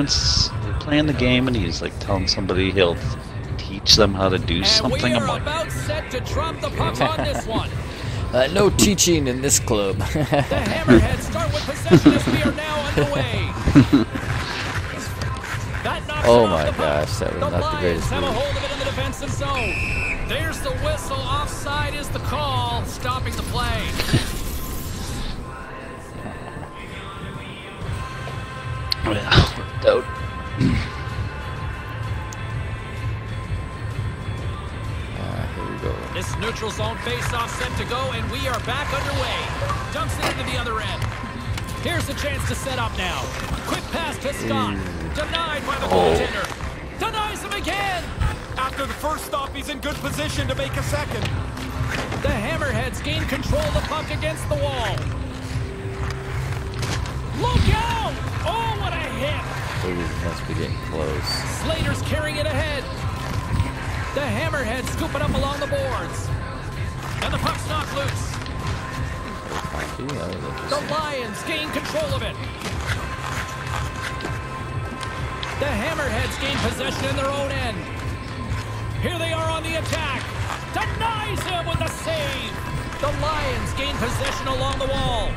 It's playing the game and he's like telling somebody he'll teach them how to do And something. we I'm are like, about set to drop the puck on this one. Uh, no teaching in this club. The Hammerheads start with possession as we are now underway. Oh my gosh, that was the not the greatest have a hold of it in the defensive zone. There's the whistle. Offside is the call, stopping the play. yeah, worked. Uh, here we go. This neutral zone face-off set to go, and we are back underway. Dumps it into the other end. Here's the chance to set up now. Quick pass to Scott. Denied by the goaltender. Denies him again. After the first stop, he's in good position to make a second. The Hammerheads gain control of the puck against the wall. Look out! Oh, what a hit! Ooh, must be getting close. Slater's carrying it ahead. The Hammerheads scooping up along the boards. And the puck's knocked loose. The. Lions gain control of it. The Hammerheads gain possession in their own end. Here they are on the attack. Denies him with a save. The Lions gain possession along the wall.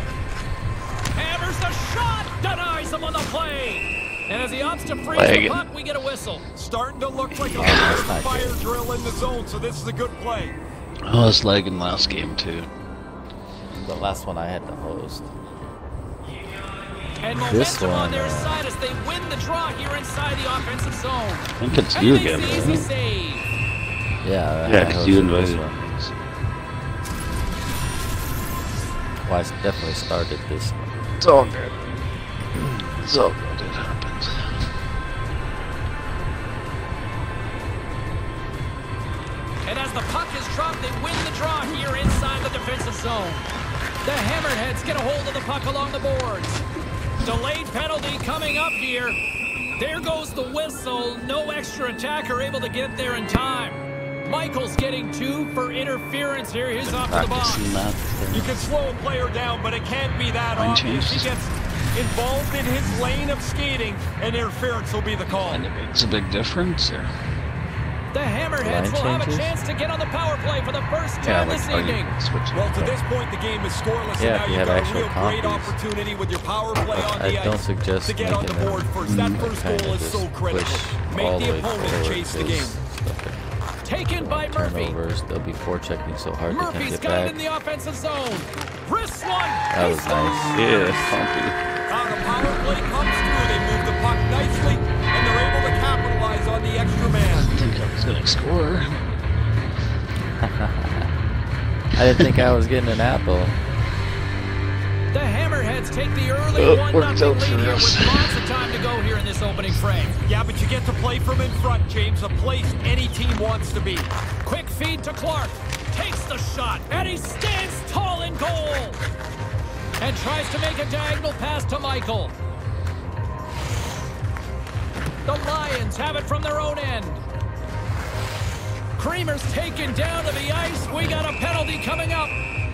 Hammers the shot. Denies him on the play. And as he opts to freeze Leg. the puck, we get a whistle. Starting to look like a that's fire, good. drill in the zone, so this is a good play. I was lagging last game too. The last one I had to host. And This momentum on one, their uh, side as they win the draw here inside the offensive zone. I think it's And you again. the isn't easy it? save. Yeah, Yeah, I 'cause you invited this me. one. Well, I definitely started this one. It's all good. It's all good. It happens. And as the puck is dropped, they win the draw here inside the defensive zone. The Hammerheads get a hold of the puck along the boards. Delayed penalty coming up here. There goes the whistle. No extra attacker able to get there in time. Michael's getting two for interference here. He's off to the box. You can slow a player down, but it can't be that Line obvious. He gets involved in his lane of skating, and interference will be the call. And it makes a big difference. Or? The Hammerheads will have a chance to get on the power play for the first Yeah, time like, this evening. Well, to this point, the game is scoreless, Yeah, and if you now had you've got a actual real great opportunity with your power play on I the don't ice suggest to get on the board first. That first goal is so critical. Make the opponent chase the game. Stuff like Taken by Murphy. Turnovers, they'll be forechecking so hard they Murphy's can't get got it back. in the offensive zone. Wrist one. That was nice. Yeah, funky. How the power play comes through, they move the puck nicely, and they're able to capitalize on the extra man. I think I was gonna score. I didn't think I was getting an apple. The Hammerheads take the early Oh, 1 worked nothing out for lead here with lots this opening frame. Yeah, but you get to play from in front, James, a place any team wants to be. Quick feed to Clark. Takes the shot, and he stands tall in goal. And tries to make a diagonal pass to Michael. The Lions have it from their own end. Creamer's taken down to the ice. We got a penalty coming up.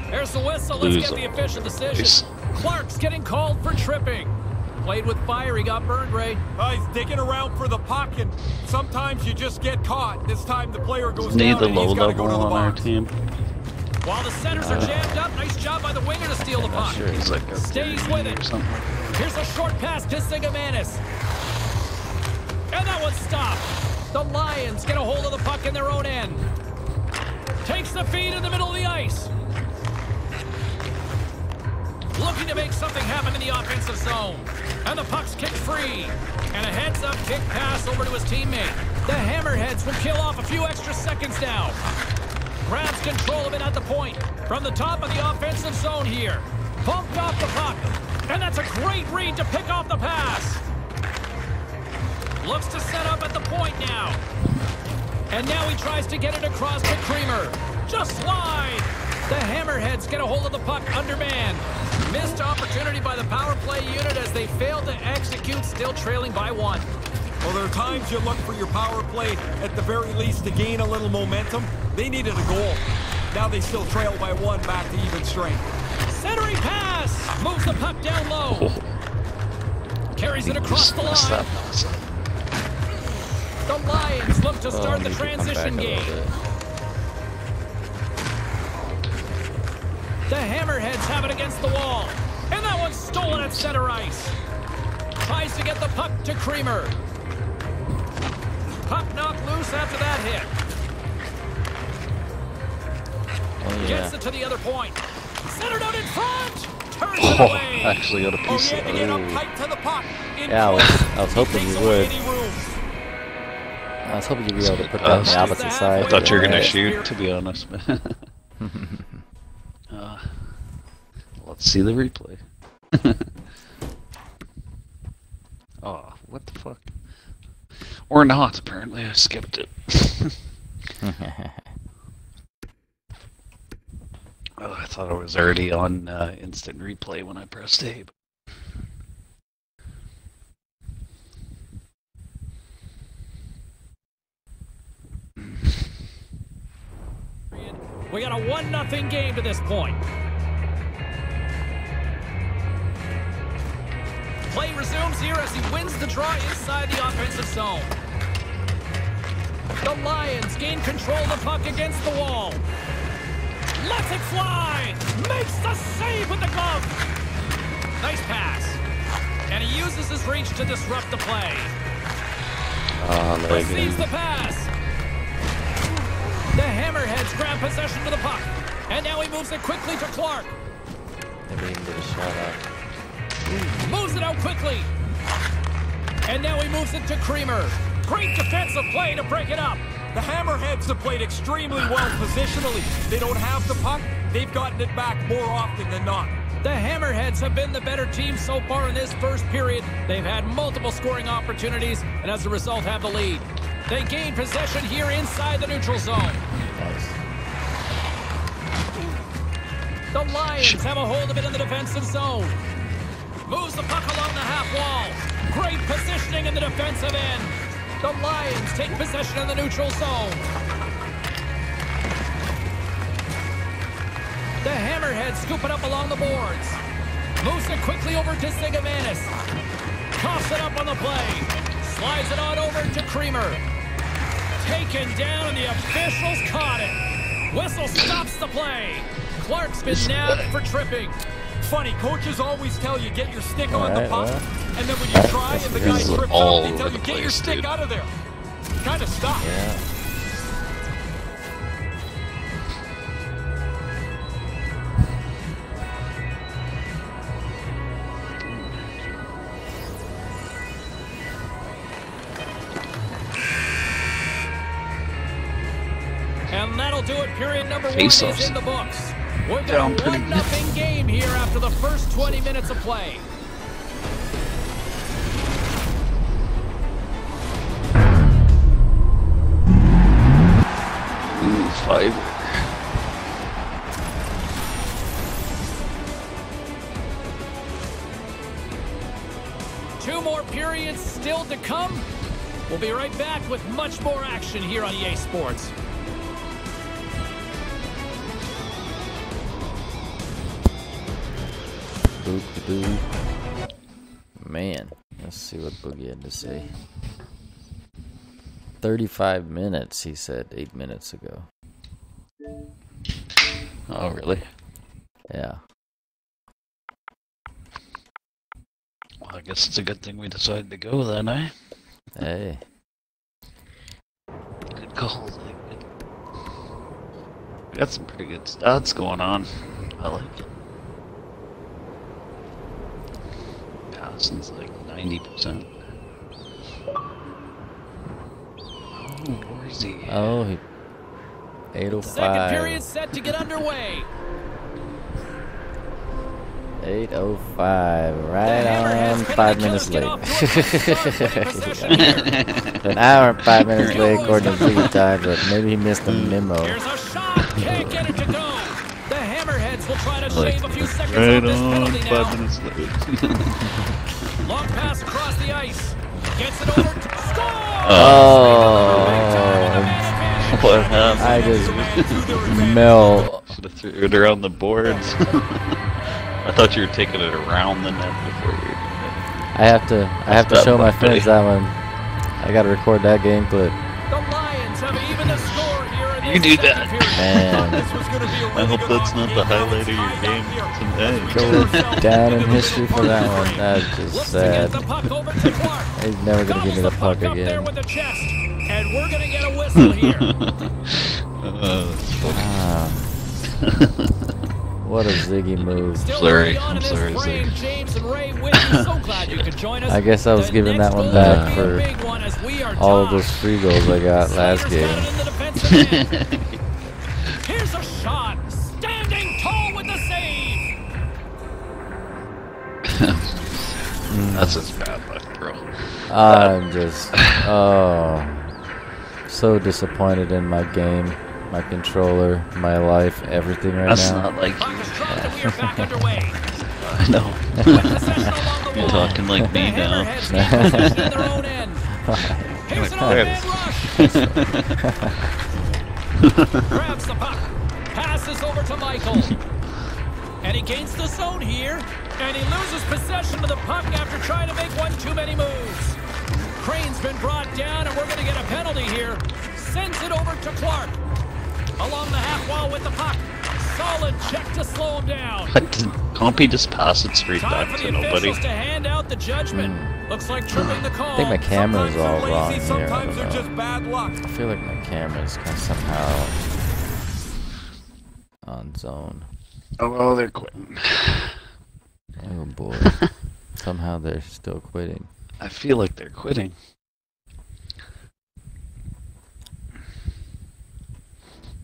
There's the whistle. Let's Lose get the official decision. Nice. Clark's getting called for tripping. Played with fire. He got burned, Ray. Uh, he's digging around for the puck, and sometimes you just get caught. This time the player goes Need down, the and low he's got to go level to the on our box. team. While the centers are jammed up, nice job by the winger to steal the puck. sure. He's like Stays with it. something. Here's a short pass to Singamanis. And that one's stopped. The Lions get a hold of the puck in their own end. Takes the feed in the middle of the ice. Looking to make something happen in the offensive zone. And the puck's kicked free. And a heads-up kick pass over to his teammate. The Hammerheads will kill off a few extra seconds now. Grabs control of it at the point. From the top of the offensive zone here. Pumped off the puck. And that's a great read to pick off the pass. Looks to set up at the point now. And now he tries to get it across to Creamer. Just wide. The Hammerheads get a hold of the puck undermanned. Missed opportunity by the power play unit as they failed to execute, still trailing by one. Well, there are times you look for your power play at the very least to gain a little momentum. They needed a goal. Now they still trail by one back to even strength. Centering pass! Moves the puck down low. Oh. Carries it across the line. up. Messed up. The Lions look to Oh, start the need to come back transition game. The Hammerheads have it against the wall. And that one's stolen at center ice. Tries to get the puck to Creamer. Puck knocked loose after that hit. Oh Gets it to the other point. Centered out in front. Turns it Oh, away. actually got a Oh, piece of had to get up it. tight to the puck. In Yeah, I was- I was hoping you would. I was hoping you'd be able to put Uh, that on the I opposite side. I thought you were gonna shoot, to be honest. uh, let's see the replay. oh, what the fuck? Or not, apparently. I skipped it. oh, I thought I was already on uh, instant replay when I pressed A. but- We got a 1 nothing game to this point. Play resumes here as he wins the draw inside the offensive zone. The Lions gain control of the puck against the wall. Lets it fly! Makes the save with the glove! Nice pass. And he uses his reach to disrupt the play. Oh, Receives the pass. The grab possession of the puck. And now he moves it quickly to Clark. Maybe he can get a shot out. Moves it out quickly. And now he moves it to Creamer. Great defensive play to break it up. The Hammerheads have played extremely well positionally. They don't have the puck. They've gotten it back more often than not. The Hammerheads have been the better team so far in this first period. They've had multiple scoring opportunities and as a result have the lead. They gain possession here inside the neutral zone. The Lions have a hold of it in the defensive zone. Moves the puck along the half wall. Great positioning in the defensive end. The Lions take possession in the neutral zone. The Hammerhead scoop it up along the boards. Moves it quickly over to Sigamanis. Coughs it up on the play. Slides it on over to Creamer. Taken down and the officials caught it. Whistle stops the play. Clark's been nabbed for tripping. Funny, coaches always tell you get your stick on the puck, well. and then when you try and the guy trips all up, they tell you the get your stick dude. out of there. Kind of stuff. Yeah. And that'll do it. Period number one Face-offs. is in the books. We've got a pretty one nothing game here after the first 20 minutes of play. Five. Two more periods still to come. We'll be right back with much more action here on EA Sports. Boop. Man, let's see what Boogie had to say. 35 minutes, he said eight minutes ago. Oh, really? Yeah. Well, I guess it's a good thing we decided to go then, eh? Hey. Good call. We got some pretty good stats going on. I like it. Passing's like 90%. Oh, where's he? Oh, he. Oh Second period 805. set to get underway. 805. Right on five minutes late. off to a good start winning possession here. An hour and five minutes late according to Boogie time, but maybe he missed a memo. Here's a shot. Can't get it to go. The Hammerheads will try to Like, shave a few seconds right off this on penalty now. five minutes late. Long pass across the ice. Gets it over to score! Oh, what happened? I just Mel. Should have threw it around the boards. I thought you were taking it around the net before you. I have to. I have to show my not friends that one. I gotta record that game clip. The Lions have even the score here in You do that. period. Man, This was gonna be a I really hope that's not the highlight of your game up here. today. go down in history for that one. That's just Looks to get sad. the puck over to Clark. He's never gonna give me the puck again. with and we're gonna get a whistle here. Uh, that's funny. Ah, what a Ziggy move. Still Sorry, I'm sorry, frame, Zig. James and Ray Whitney. So glad you could join us. I guess I was giving that one back will for big one as we are all of those free goals I got last game. it in the defensive end. Here's a shot, standing tall with the save. That's just bad luck, bro. I'm just, oh, so disappointed in my game, my controller, my life, everything right That's now. not like you. is dropped and we are. I know. Possession along the You're talking like me now. Hammerheads gain possession in their own end. Here's an Like off-man rush. Grabs the puck. Passes over to Michael. And he gains the zone here. And he loses possession of the puck after trying to make one too many moves. Crane's been brought down, and we're going to get a penalty here. Sends it over to Clark. Along the half wall with the puck. Solid check to slow him down. What? Did Compy just pass it straight Time back for to nobody? to hand out the judgment. Hmm. Looks like tripping the call. I think my camera's Sometimes all they're wrong here. I don't they're know. just bad luck. I feel like my camera's kind of somehow on zone. Oh, they're quitting. Oh boy. somehow they're still quitting. I feel like they're quitting.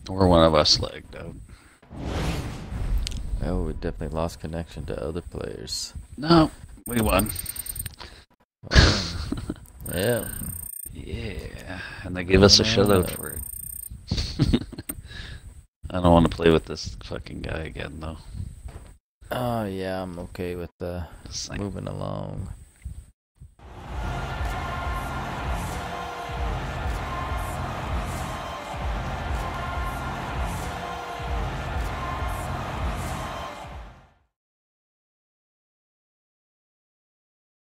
Or one of us lagged out. Oh, we definitely lost connection to other players. No, we won. Yeah. Yeah, and they gave us a Oh, shutout no. for it. I don't want to play with this fucking guy again, though. Oh yeah, I'm okay with uh, the moving along.